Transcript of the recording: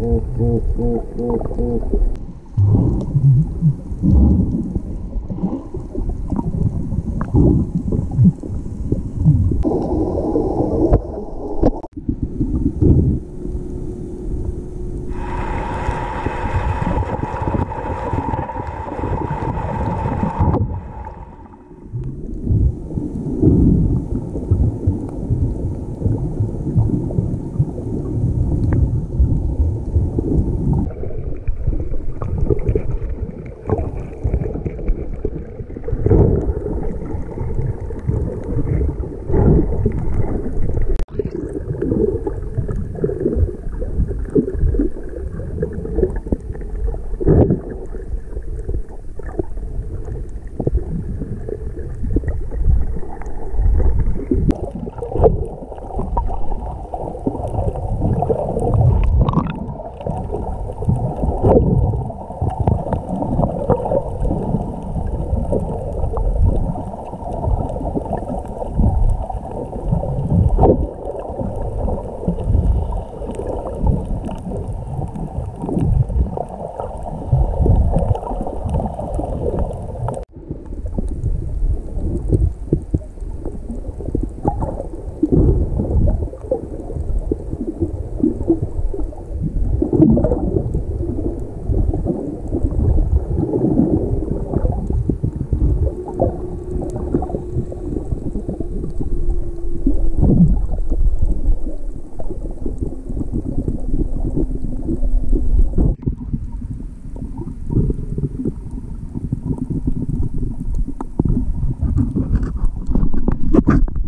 o o o o Thank you.